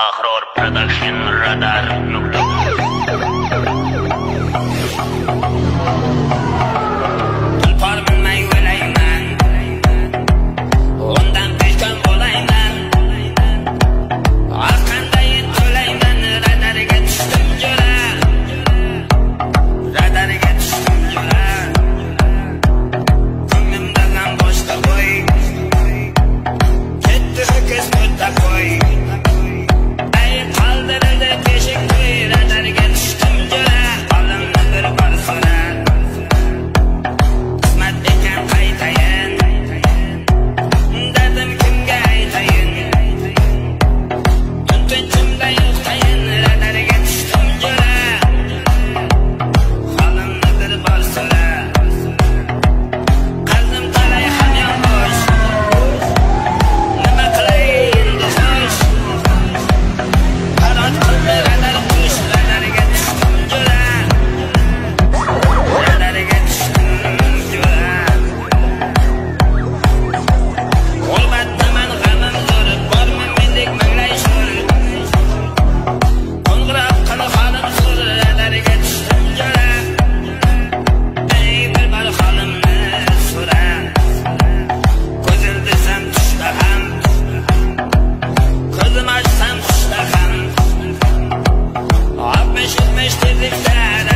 Ahror Production Radar. Deixe the gritar